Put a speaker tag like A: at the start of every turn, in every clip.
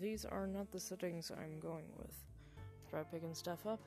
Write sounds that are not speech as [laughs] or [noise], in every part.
A: these are not the settings I'm going with. Try picking stuff up.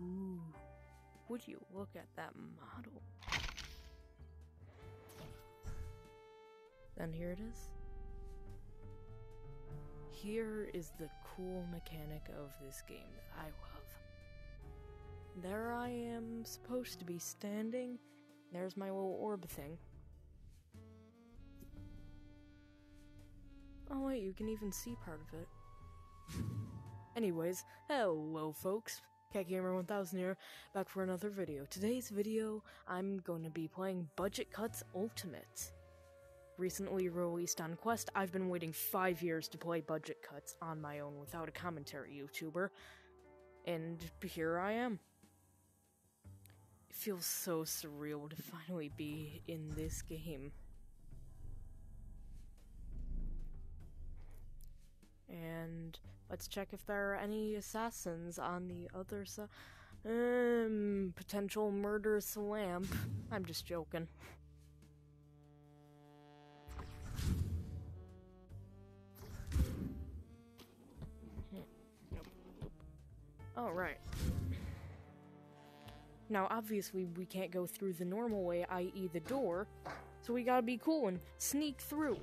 A: Ooh, would you look at that model? Then here it is. Here is the cool mechanic of this game that I love. There I am supposed to be standing. There's my little orb thing. Oh wait, you can even see part of it. Anyways, hello folks. CatGamer1000 here, back for another video. Today's video, I'm going to be playing Budget Cuts Ultimate. Recently released on Quest, I've been waiting five years to play Budget Cuts on my own without a commentary YouTuber, and here I am. It feels so surreal to finally be in this game. And let's check if there are any assassins on the other side. Um, potential murderous lamp. I'm just joking. Alright. Now, obviously, we can't go through the normal way, i.e., the door, so we gotta be cool and sneak through.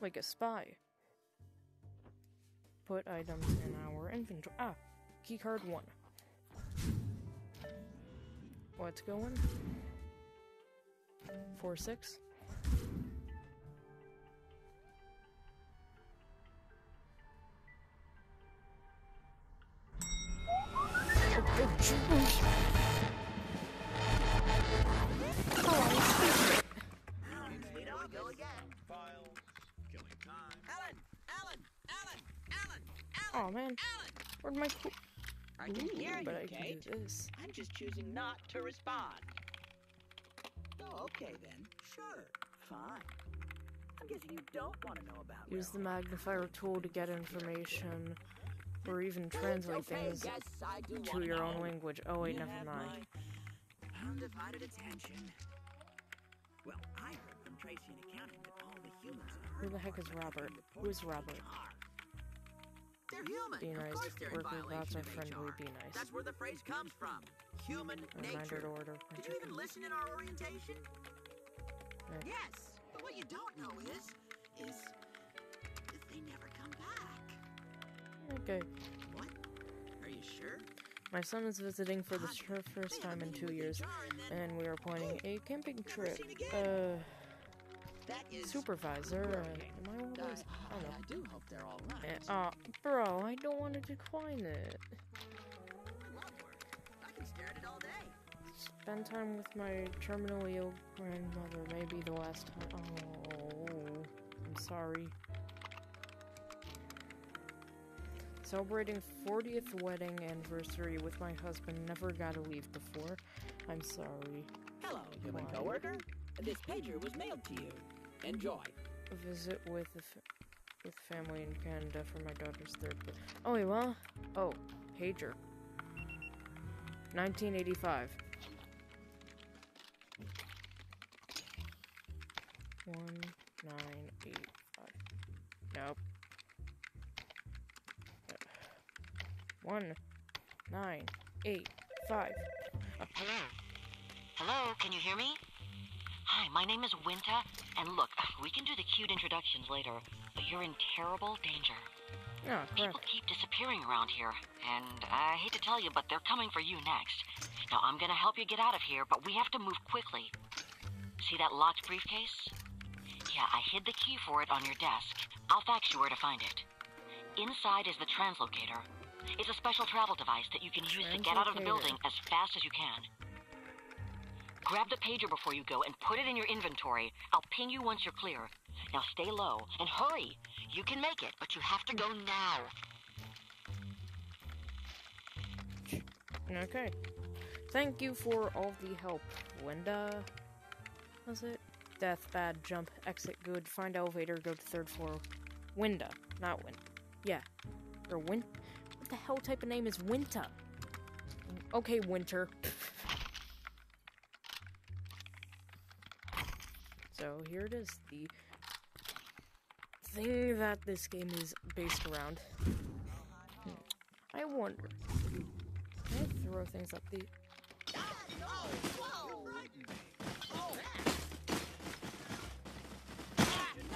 A: Like a spy. Put items in our inventory. Ah, keycard 1. What's going? 4 6. Oh man,
B: Alan!
A: where'd my cool?
B: I can hear you,
A: I can
B: Kate. I'm just choosing not to respond. Oh, okay then. Sure. Fine. I'm guessing you don't want to know about
A: Use the magnifier tool to get information, or even translate things to your own language. Oh wait, never mind.
B: Undivided attention. Well, I heard from Tracy and accounting that all the humans
A: Who the heck is Robert? Who is Robert?
B: They're human.
A: Be
B: Of
A: nice.
B: course they're in
A: Work with
B: violation of
A: friendly,
B: HR.
A: be nice.
B: That's where the phrase comes from. Human nature.
A: to order.
B: Did you even listen in our orientation? Yes, but what you don't know is, is
A: Okay.
B: What? Are you sure?
A: My son is visiting for the first
B: they had a
A: time in two years,
B: and
A: we are planning a camping trip. Uh,
B: That is
A: supervisor. Uh, am I
B: I,
A: don't know.
B: I do hope they're all right.
A: Eh, Aw, bro, I don't want to decline it.
B: I work. I can stare at it all day.
A: Spend time with my terminally ill grandmother may be the last time. Oh, I'm sorry. Celebrating 40th wedding anniversary with my husband. Never got to leave before. I'm sorry.
B: Hello, human
A: Why?
B: coworker. This pager was mailed to you. Enjoy.
A: A visit with the f- with family in Canada for my daughter's third birthday. Oh, wait, what? Oh, pager. 1985. One nine eight One nine eight five.
C: Hello? Hello, can you hear me? Hi, my name is Winta, and look, we can do the cute introductions later, but you're in terrible danger.
A: Ah,
C: People keep disappearing around here, and I hate to tell you, but they're coming for you next. Now, I'm gonna help you get out of here, but we have to move quickly. See that locked briefcase? Yeah, I hid the key for it on your desk. I'll fax you where to find it. Inside is the translocator. It's a special travel device that you can use to get out of the building as fast as you can. Grab the pager before you go and put it in your inventory. I'll ping you once you're clear. Now stay low and hurry. You can make it, but you have to go now.
A: Okay. Thank you for all the help, Linda. Was it? Death, bad, jump, exit, good, find elevator, go to third floor. Winda, not Win. Yeah. Or Win. The hell type of name is Winter? Okay, Winter. so here it is. The thing that this game is based around. I wonder. Can I throw things up the.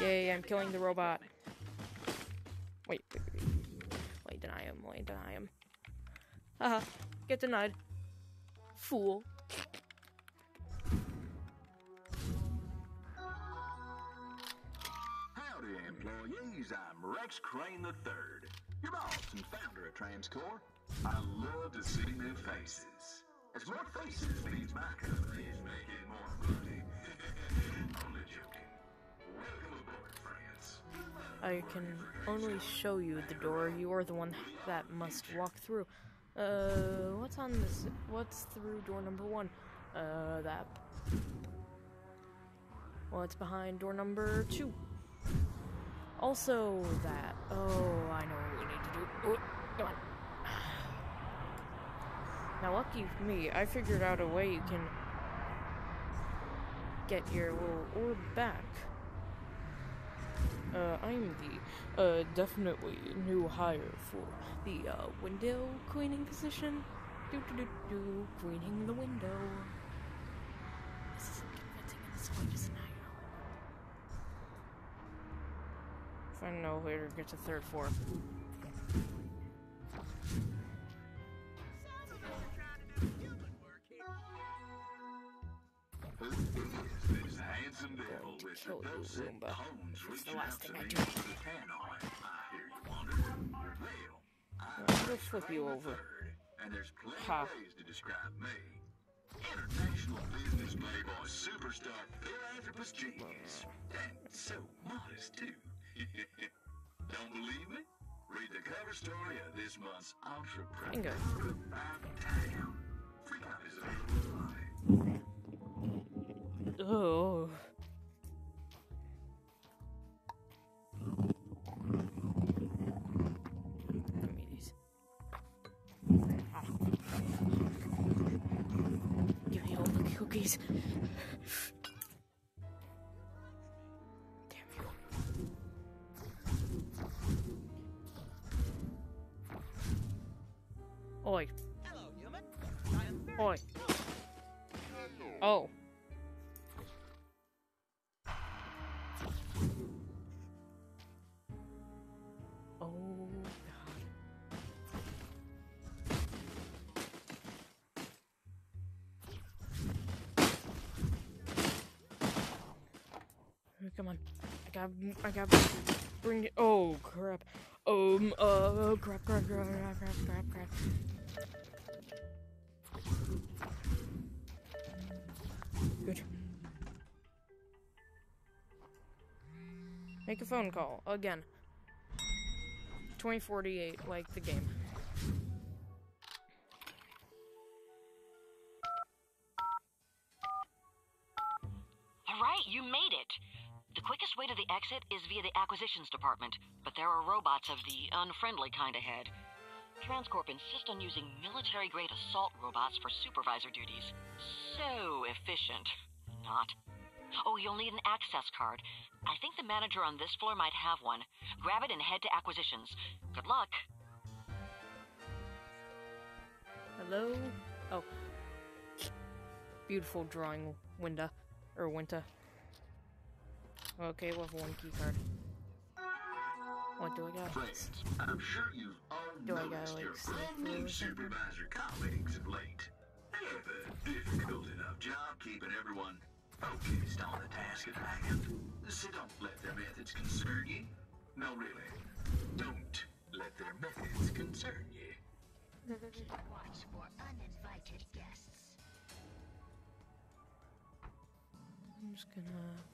A: Yay, I'm killing the robot. Wait, wait, Wait, deny him. Haha, get denied. Fool.
D: Howdy, employees. I'm Rex Crane III, your boss and founder of. I love to see new faces. As more faces means my company is making more money.
A: I can only show you the door. You are the one that must walk through. Uh, what's on this? What's through door number one? Uh, that. What's behind door number two? Also that. Oh, I know what we need to do. Oh, come on. Now, lucky for me, I figured out a way you can get your little orb back. Uh, I'm the, uh, definitely new hire for the, uh, window cleaning position. Do do do do, cleaning the window. This isn't convincing in the slightest, and I know. Find an elevator, get to third floor.
D: Who is this handsome devil
A: to kill you, Roomba. It's the last thing I do.
D: for the tannoy? I hear you wonder. Well, I'm
A: I'm gonna flip you over.
D: III, And there's plenty
A: Ha.
D: of ways to describe me. International business playboy superstar philanthropist genius. And so modest, too. [laughs] Don't believe me? Read the cover story of this month's Entrepreneur About Town. Free copies available online.
A: Oh. Me all the cookies. Damn you. Oi.
B: Hello, human. I am very
A: Oi. Oh Come on. I got I got bring it oh crap. Um uh crap crap crap crap crap crap crap. Good. Make a phone call again. 2048, like the game.
C: All right, you made it. The quickest way to the exit is via the acquisitions department, but there are robots of the unfriendly kind ahead. Transcorp insist on using military grade assault robots for supervisor duties. So efficient. Not. Oh, you'll need an access card. I think the manager on this floor might have one. Grab it and head to acquisitions. Good luck.
A: Hello? Oh. Beautiful drawing window. Or winter. Okay, level one key card. What do I got?
D: Friends, I'm sure you've all
A: Do
D: noticed your brand new supervisor colleagues of late. They have a difficult enough job keeping everyone focused on the task at hand. So don't let their methods concern you. No, really. Don't let their methods concern you.
E: Watch for uninvited guests.
A: I'm just gonna.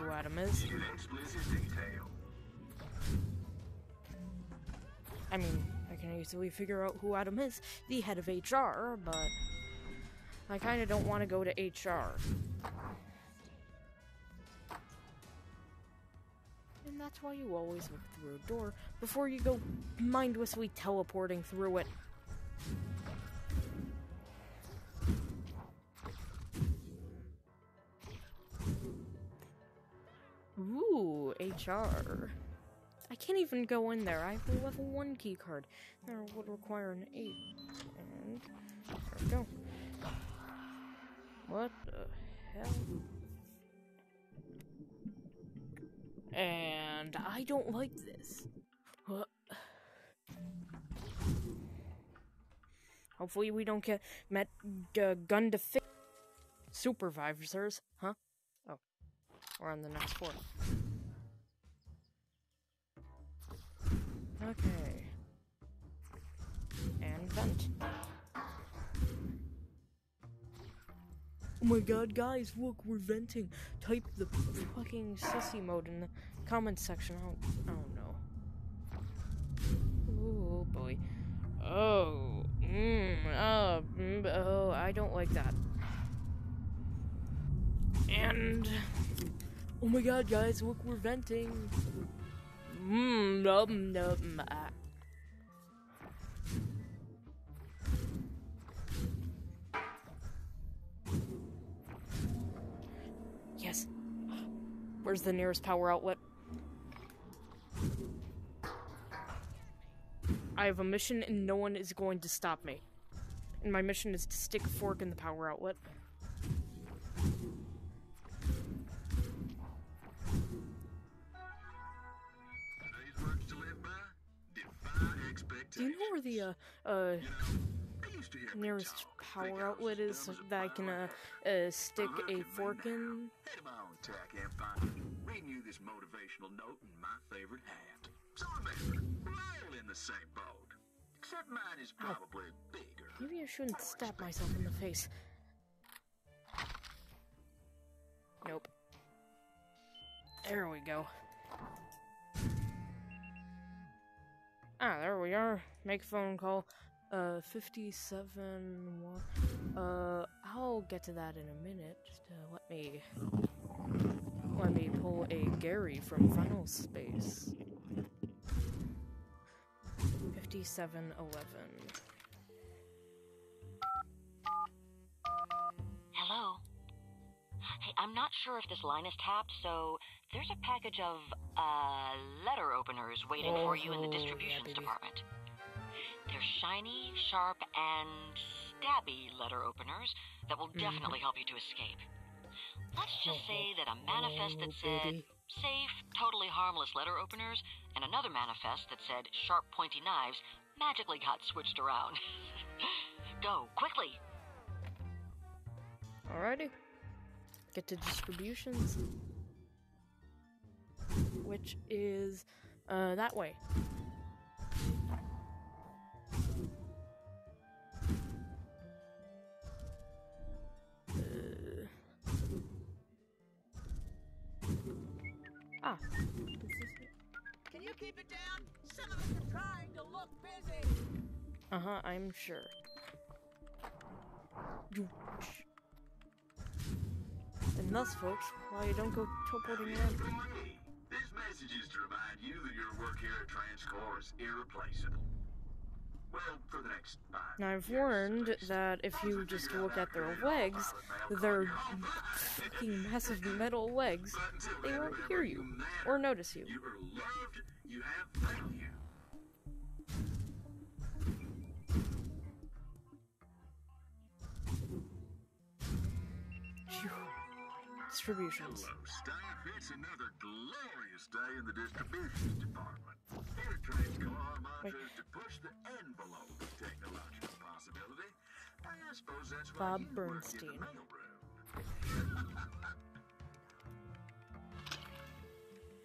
A: who Adam is. I mean, I can easily figure out who Adam is, the head of HR, but I kind of don't want to go to HR. And that's why you always look through a door before you go mindlessly teleporting through it. I can't even go in there. I have a level 1 key card. That would require an 8. And there we go. What the hell? And I don't like this. Hopefully we don't get met uh, gun to supervisors, huh? Oh, we're on the next floor. Okay. And vent. Oh my god, guys, look, we're venting. Type the fucking sissy mode in the comments section. I don't, I don't know. Oh boy. Oh. Mmm. Oh, mm, oh, I don't like that. And. Oh my god, guys, look, we're venting. Mmm, num, num, ah. Yes. Where's the nearest power outlet? I have a mission and no one is going to stop me. And my mission is to stick a fork in the power outlet. Do you know where the uh uh nearest power outlet is that I can uh, uh stick a fork in?
D: Reading you this motivational note in my favorite. So we're all in the same boat. Except mine is probably bigger.
A: Maybe I shouldn't stab myself in the face. Nope. There we go. Ah, there we are. Make a phone call. Uh, 57. one- Uh, I'll get to that in a minute. Just uh, let me. Let me pull a Gary from Final Space. 5711.
C: Hello? Hey, I'm not sure if this line is tapped, so there's a package of, uh, letter openers waiting for you in the
A: Oh, yeah,
C: distributions department. They're shiny, sharp, and stabby letter openers that will
A: Mm-hmm.
C: definitely help you to escape. Let's just say that a manifest that
A: Oh,
C: said safe, totally harmless letter openers and another manifest that said sharp, pointy knives magically got switched around. [laughs] Go, quickly!
A: Alrighty. Get to distributions. Which is uh that way. Uh, Ah. This is it.
B: Can you keep it down? Some of us are trying to look busy.
A: Uh-huh, I'm sure. And thus, folks, while you don't go teleporting around.
D: Message is to remind you that your work here at Transcorp is irreplaceable. Well, for the next five
A: Now, I've
D: years,
A: learned
D: at
A: that if you just look at their legs, their [laughs] fucking massive metal legs, they won't hear you or notice you.
D: You are loved. You have value.
A: Distributions.
D: Hello, staff. It's another glorious day in the distributions department. Here at Transcorp, our mantra to push the envelope of technological possibility. I suppose that's why
A: Bob
D: you work in
A: Bernstein.
D: the mailroom.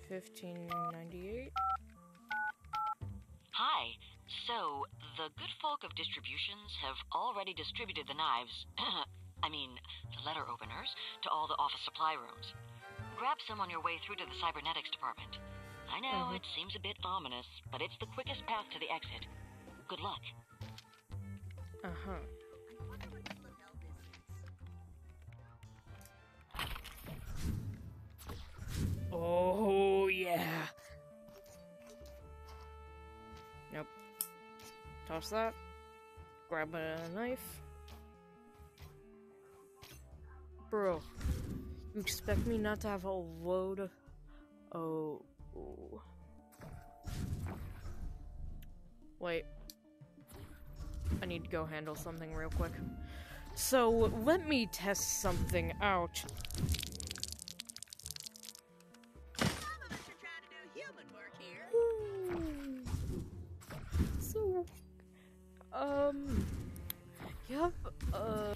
A: 1598.
C: Hi. So, the good folk of distributions have already distributed the knives, [clears throat] I mean, the letter openers, to all the office supply rooms. Grab some on your way through to the cybernetics department. I know
A: Mhm.
C: it seems a bit ominous, but it's the quickest path to the exit. Good luck.
A: Uh huh. Oh, yeah. Nope. Toss that. Grab a knife. Bro, you expect me not to have a load of. Oh. Wait. I need to go handle something real quick. So, let me test something out. So, um, yep, uh,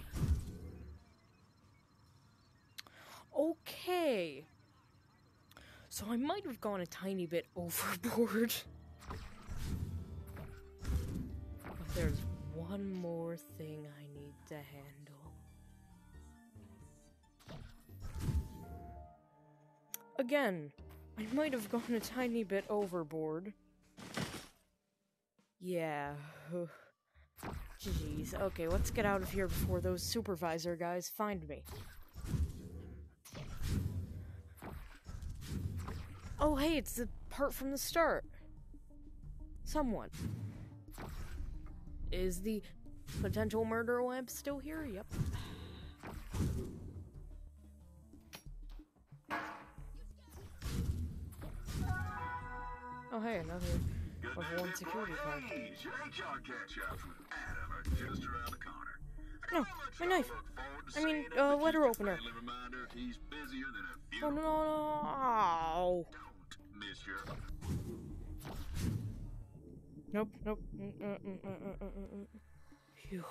A: okay. So I might have gone a tiny bit [laughs] overboard. But there's one more thing I need to handle. Again, I might have gone a tiny bit overboard. Yeah. [sighs] Jeez. Okay, let's get out of here before those supervisor guys find me. Oh, hey, it's the part from the start. Someone. Is the potential murder lamp still here? Yep. Oh, hey, another level one security card.
D: employees. Your HR catch-ups with Adam are just around the corner.
A: No, my knife. I mean, uh, letter opener.
D: Friendly reminder, he's busier
A: Oh, no, no, no. Ow.
D: Don't miss your
A: Nope, nope. Mm, mm, mm, mm, mm, mm, mm, mm. Phew.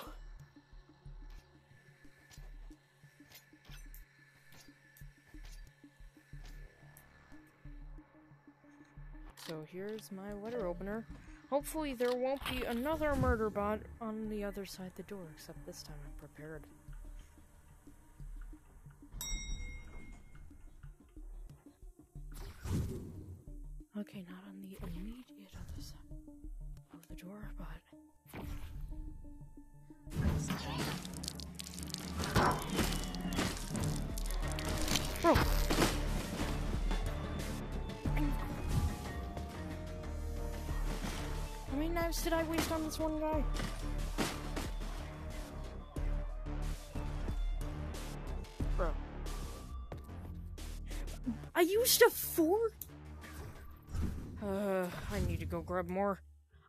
A: So here's my letter opener. Hopefully there won't be another murder bot on the other side of the door, except this time I'm prepared. Okay, not on the immediate other side of the door, but. Bro! How many knives did I waste on this one guy? Bro. I used a fork? Uh, I need to go grab more.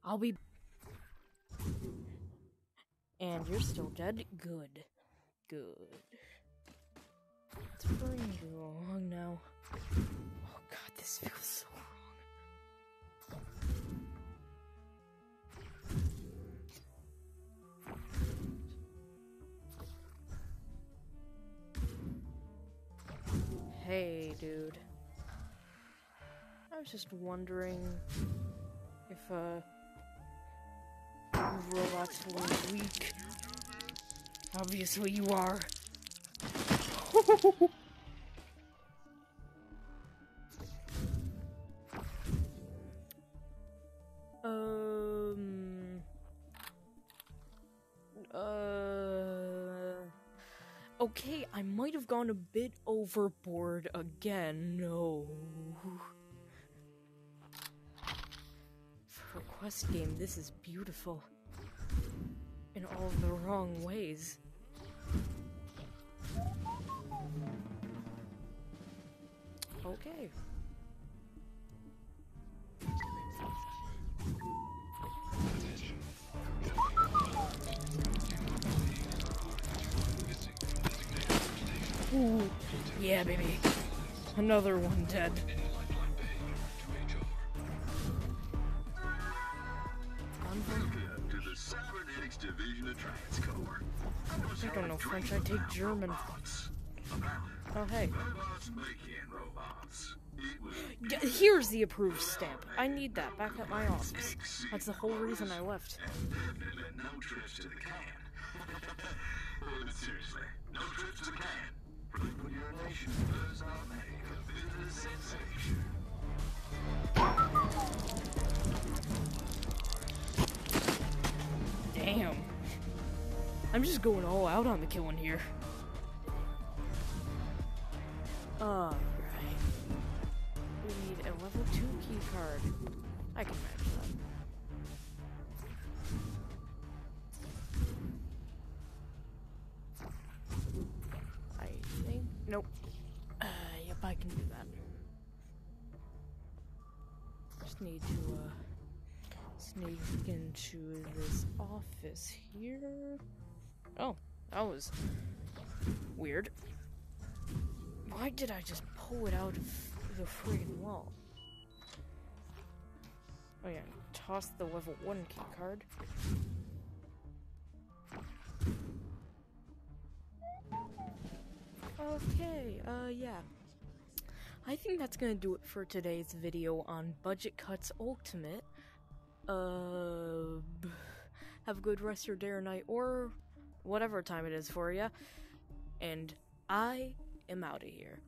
A: I'll be. And you're still dead? Good. Good. It's burning you along now. Oh god, this feels so wrong. Hey, dude. I was just wondering if, uh, you robots were weak. Obviously, you are. [laughs] um. Uh. Okay, I might have gone a bit overboard again. No. Quest game, this is beautiful. In all the wrong ways. Okay. Ooh, yeah, baby. Another one dead. I I take German. Oh, hey. Here's the approved stamp. I need that back at my office. That's the whole reason I left.
D: no trips to the can. seriously, no trips to the can. Your nation sensation.
A: I'm just going all out on the killing here. Alright. We need a level 2 key card. I can manage that. I think. Nope. Uh, yep, I can do that. Just need to, uh sneak into this office here. Oh, that was weird. Why did I just pull it out of the freaking wall? Oh yeah, toss the level 1 key card. Okay, uh, yeah. I think that's gonna do it for today's video on Budget Cuts Ultimate. Uh, have a good rest of your day or night, or whatever time it is for you. And I am out of here.